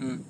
Mm.